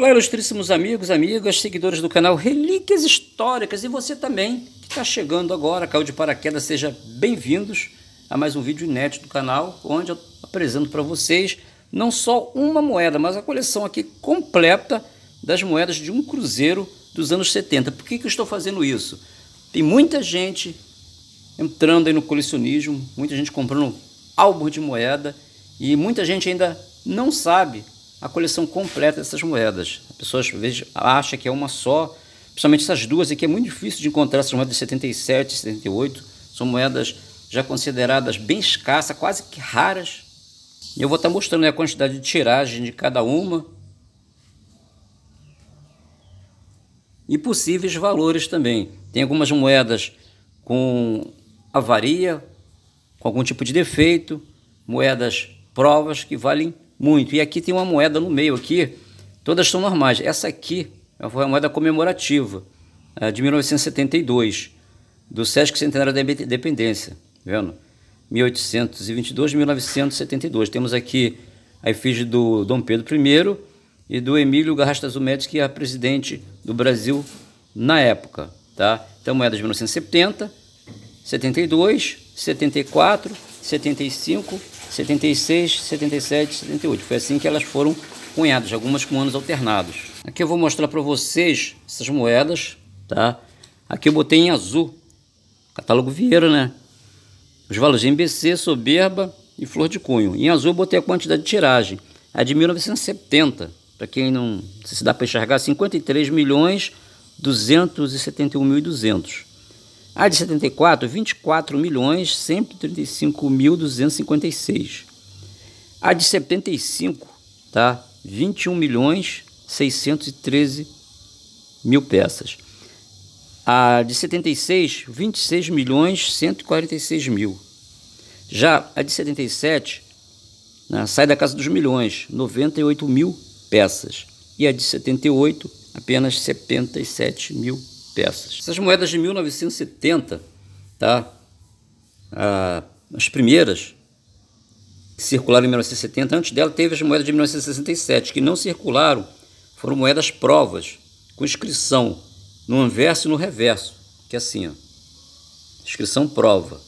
Olá, ilustríssimos amigos, amigas, seguidores do canal Relíquias Históricas e você também que está chegando agora, caiu de paraquedas, seja bem-vindos a mais um vídeo inédito do canal, onde eu apresento para vocês não só uma moeda, mas a coleção aqui completa das moedas de um cruzeiro dos anos 70. Por que, que eu estou fazendo isso? Tem muita gente entrando aí no colecionismo, muita gente comprando álbum de moeda e muita gente ainda não sabe a coleção completa dessas moedas. As pessoas acham que é uma só, principalmente essas duas aqui, é muito difícil de encontrar essas moedas de 77 e 78. São moedas já consideradas bem escassas, quase que raras. Eu vou estar mostrando a quantidade de tiragem de cada uma. E possíveis valores também. Tem algumas moedas com avaria, com algum tipo de defeito, moedas provas que valem muito. E aqui tem uma moeda no meio aqui, todas são normais. Essa aqui é uma moeda comemorativa, é de 1972, do Sesc Centenário da Independência, vendo? 1822 1972. Temos aqui a efígie do Dom Pedro I e do Emílio Garrastazu Médici, que é presidente do Brasil na época, tá? Então, moeda de 1970, 72, 74, 75, 76, 77, 78. Foi assim que elas foram cunhadas, algumas com anos alternados. Aqui eu vou mostrar para vocês essas moedas, tá? Aqui eu botei em azul, catálogo Vieira, né? Os valores de MBC, soberba e flor de cunho. Em azul eu botei a quantidade de tiragem, a de 1970, para quem não, se dá para enxergar, 53 milhões 271 mil e 200. A de 74, 24 milhões 135 mil 256. A de 75, tá? 21 milhões 613 mil peças. A de 76, 26 milhões 146 mil. Já a de 77, né, sai da casa dos milhões, 98 mil peças. E a de 78, apenas 77 mil peças. Essas moedas de 1970, tá? Ah, as primeiras que circularam em 1970, antes dela teve as moedas de 1967, que não circularam, foram moedas provas, com inscrição no anverso e no reverso, que é assim, ó, inscrição prova.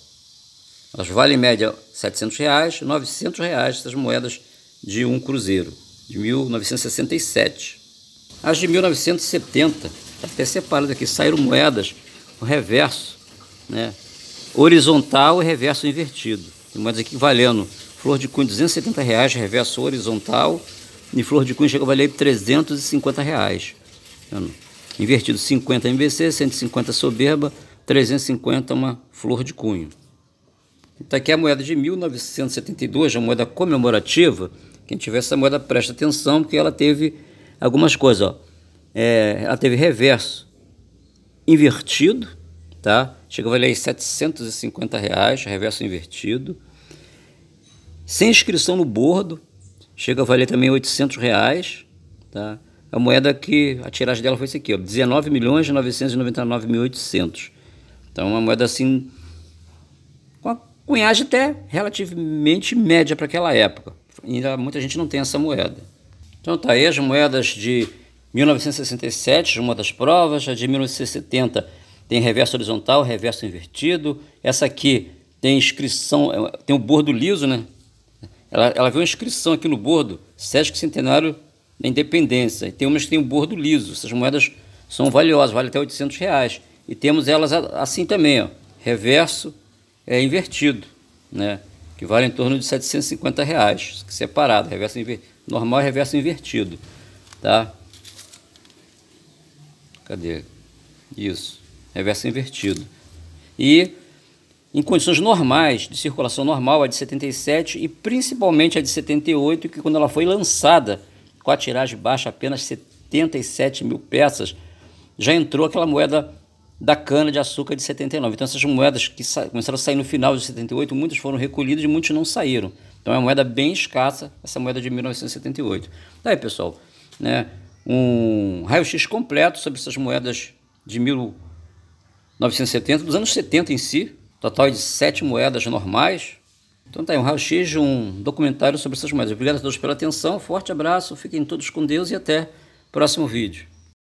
Elas valem em média 700 reais, 900 reais essas moedas de um cruzeiro, de 1967. As de 1970 até separado aqui, saíram moedas, o reverso, né? horizontal e reverso invertido. Tem moedas aqui valendo flor de cunho 270 reais, reverso horizontal, e flor de cunho chega a valer 350 reais. Invertido 50 MBC, 150 soberba, 350 uma flor de cunho. Então aqui a moeda de 1972, a moeda comemorativa. Quem tiver essa moeda presta atenção, porque ela teve algumas coisas, ó é, ela teve reverso invertido, tá? Chega a valer 750 reais, reverso invertido. Sem inscrição no bordo, chega a valer também 800 reais, tá? A moeda que a tiragem dela foi esse aqui, ó, 19 milhões 999.800. Então, uma moeda assim com a cunhagem até relativamente média para aquela época. Ainda muita gente não tem essa moeda. Então tá aí as moedas de 1967, uma das provas, a de 1970 tem reverso horizontal, reverso invertido. Essa aqui tem inscrição, é, tem o bordo liso, né? Ela, ela vê uma inscrição aqui no bordo, Sesc Centenário da Independência. E tem umas que tem o bordo liso. Essas moedas são valiosas, vale até 800 reais. E temos elas assim também, ó, reverso é invertido, né? Que vale em torno de 750 reais, separado, reverso normal e reverso invertido, tá? Cadê? Isso. Reverso invertido. E em condições normais, de circulação normal, a de 77 e principalmente a de 78, que quando ela foi lançada com a tiragem baixa, apenas 77 mil peças, já entrou aquela moeda da cana de açúcar de 79. Então essas moedas que começaram a sair no final de 78, muitas foram recolhidas e muitos não saíram. Então é uma moeda bem escassa, essa moeda de 1978. Daí, pessoal, né? Um raio-x completo sobre essas moedas de 1970, dos anos 70 em si, total de sete moedas normais. Então tá aí um raio-x de um documentário sobre essas moedas. Obrigado a todos pela atenção, forte abraço, fiquem todos com Deus e até próximo vídeo.